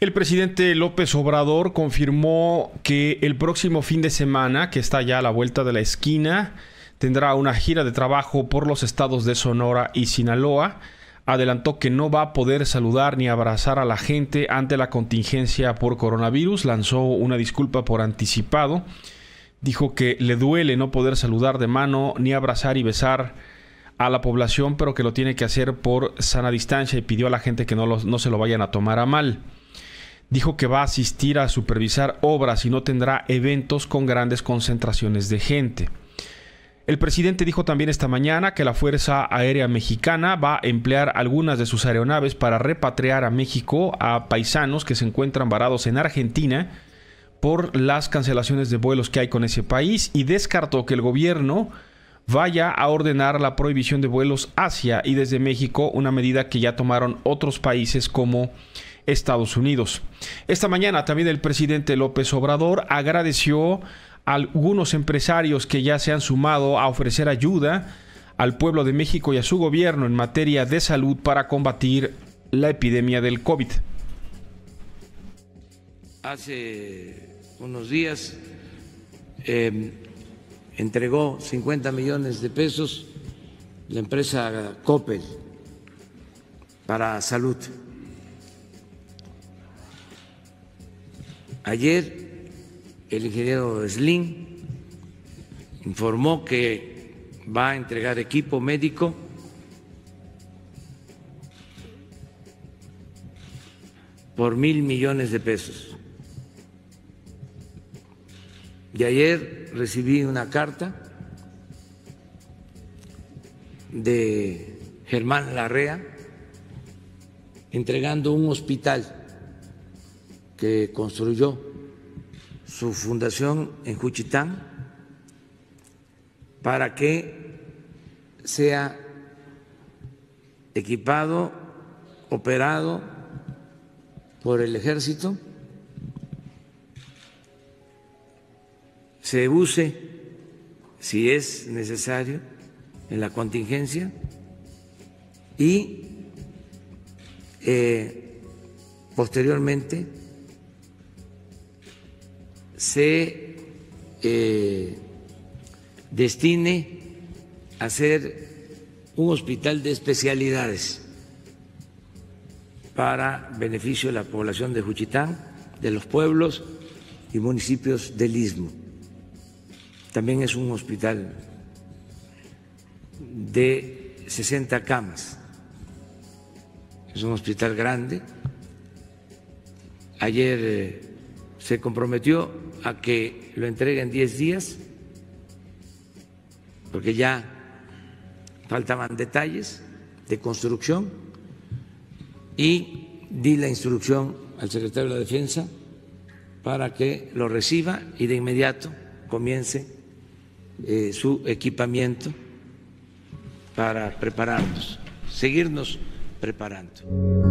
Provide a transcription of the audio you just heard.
El presidente López Obrador confirmó que el próximo fin de semana, que está ya a la vuelta de la esquina, tendrá una gira de trabajo por los estados de Sonora y Sinaloa. Adelantó que no va a poder saludar ni abrazar a la gente ante la contingencia por coronavirus. Lanzó una disculpa por anticipado. Dijo que le duele no poder saludar de mano ni abrazar y besar a la población, pero que lo tiene que hacer por sana distancia y pidió a la gente que no, se lo vayan a tomar a mal dijo que va a asistir a supervisar obras y no tendrá eventos con grandes concentraciones de gente. El presidente dijo también esta mañana que la Fuerza Aérea Mexicana va a emplear algunas de sus aeronaves para repatriar a México a paisanos que se encuentran varados en Argentina por las cancelaciones de vuelos que hay con ese país y descartó que el gobierno vaya a ordenar la prohibición de vuelos hacia y desde México, una medida que ya tomaron otros países como Estados Unidos. Esta mañana también el presidente López Obrador agradeció a algunos empresarios que ya se han sumado a ofrecer ayuda al pueblo de México y a su gobierno en materia de salud para combatir la epidemia del COVID. Hace unos días em, entregó 50 millones de pesos la empresa Coppel para salud. Ayer el ingeniero Slim informó que va a entregar equipo médico por mil millones de pesos. Y ayer recibí una carta de Germán Larrea entregando un hospital que construyó su fundación en Juchitán para que sea equipado, operado por el ejército, se use, si es necesario, en la contingencia y eh, posteriormente se eh, destine a ser un hospital de especialidades para beneficio de la población de Juchitán, de los pueblos y municipios del Istmo. También es un hospital de 60 camas. Es un hospital grande. Ayer eh, se comprometió a que lo entregue en 10 días, porque ya faltaban detalles de construcción y di la instrucción al secretario de la Defensa para que lo reciba y de inmediato comience eh, su equipamiento para prepararnos, seguirnos preparando.